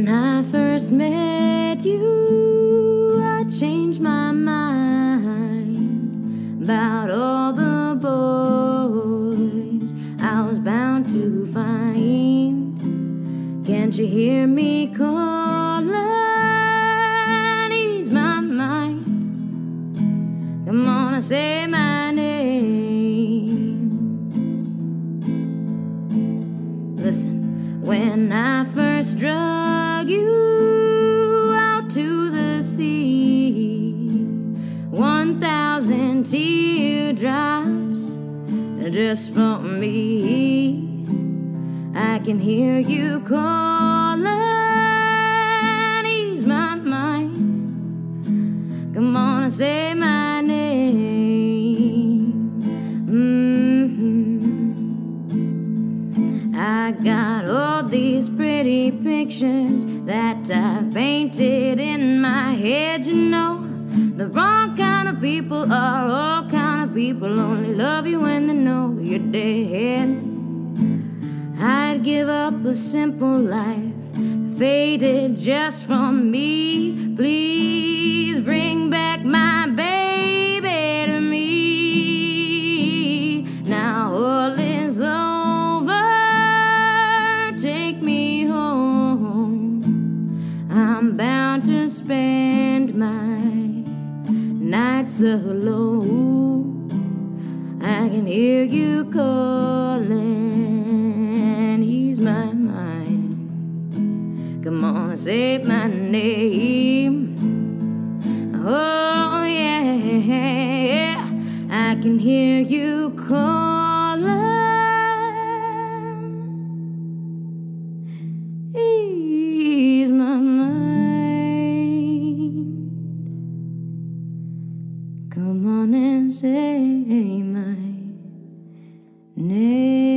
When I first met you, I changed my mind about all the boys I was bound to find. Can't you hear me calling? Ease my mind. Come on, I say my name. Listen, when I first drove drug you out to the sea, one thousand teardrops just for me. I can hear you calling, I got all these pretty pictures that I've painted in my head. You know, the wrong kind of people are all kind of people. Only love you when they know you're dead. I'd give up a simple life, faded just from me. Please nights alone. I can hear you calling, ease my mind. Come on and say my name. Oh, yeah, I can hear you calling, on and say my name.